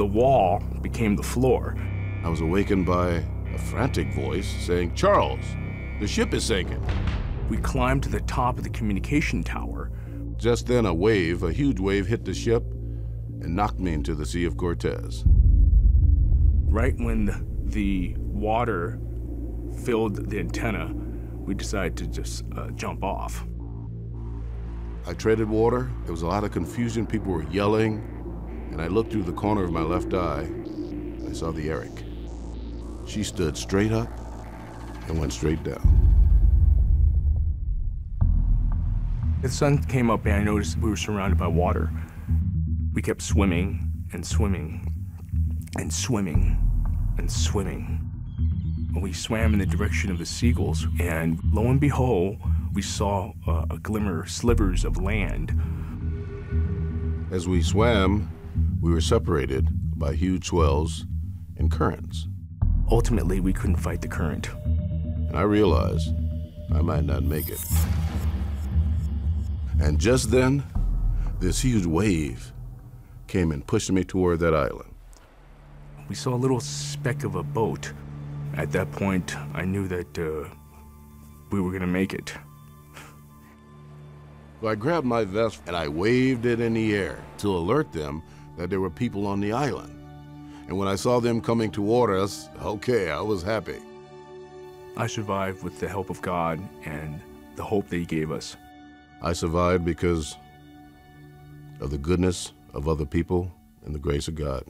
the wall became the floor. I was awakened by a frantic voice saying, Charles, the ship is sinking. We climbed to the top of the communication tower. Just then, a wave, a huge wave, hit the ship and knocked me into the Sea of Cortez. Right when the, water filled the antenna, we decided to just uh, jump off. I treaded water. There was a lot of confusion. People were yelling. And I looked through the corner of my left eye. I saw the Erik. She stood straight up and went straight down. The sun came up and I noticed we were surrounded by water. We kept swimming and swimming and swimming and swimming. And we swam in the direction of the seagulls, and lo and behold, we saw uh, a glimmer, slivers of land. As we swam, we were separated by huge swells and currents. Ultimately, we couldn't fight the current. And I realized I might not make it. And just then, this huge wave came and pushed me toward that island. We saw a little speck of a boat. At that point, I knew that uh, we were going to make it. So I grabbed my vest and I waved it in the air to alert them that there were people on the island. And when I saw them coming toward us, okay, I was happy. I survived with the help of God and the hope that He gave us. I survived because of the goodness of other people and the grace of God.